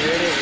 Here it is.